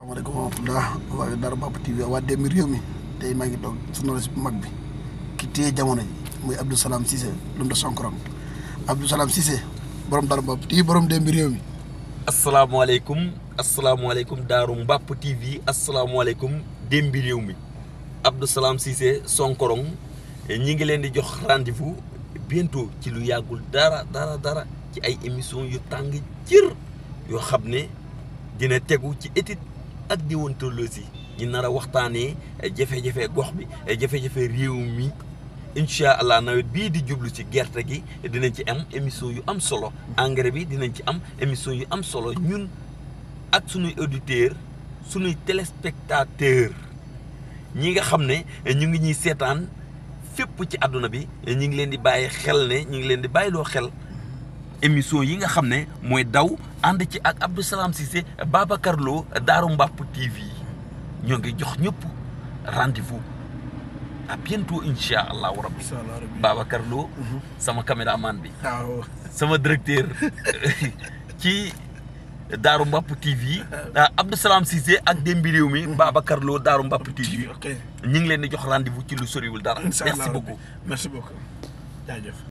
asalaamaaleykum wa rahmatulah waa Dara Baba TV waa Demi réew mi tey maa ngi toog journaliste bu mag bi ki téye jamono ji muy Abdou Salam Cissé lu mu da sonkorom Abdou Salam Cissé borom Dara Baba TV borom Demi réew mi. asalaamaaleykum asalaamaaleykum Daaru Mbàpp TV asalaamaaleykum démbi réew mi Abdou Salam Cissé Sonkorong ñi ngi leen di jox rendez-vous bientôt ci lu yàggul dara dara dara ci ay émissions yu tàng jër yoo xam ne dina tegu ci éthique ak déontologie ñu nar a waxtaanee jafe-jafe gox bi jafe-jafe réew mi incha allah nawet bii di jublu ci gerte gi dinañ ci am émission yu am solo engrais bi dinañ ci am émission yu am solo ñun ak suñuy auditeurs suñuy téléspectateurs ñi nga xam ne ñu ngi ñuy seetaan fépp ci àdduna bi ñu ngi leen di bàyyi xel ne ñu ngi leen di bàyyiloo xel émission yi nga xam ne mooy daw ànd ci ak Abdou Salam Cissé Babacar Lo Daaru Mbàpp TV ñoo ngi jox ñëpp rendez-vous à bientôt incha allahu rabbi incha allah rabbi Babacar Lo Mhm. sama caméraman bi waaw sama directeur ci Daaru Mbàpp TV ah, Abdou Salam Cissé ak Dembi Réew mi Babacar Lo Daaru Mbàpp TV ok ñu ngi leen di jox rendez-vous ci lu soriwul dara incha allah merci rabbi. beaucoup merci beaucoup jaajëf